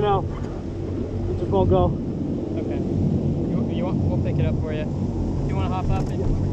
don't know. It just won't go. Okay. You, you want, we'll pick it up for you. You want to hop up and...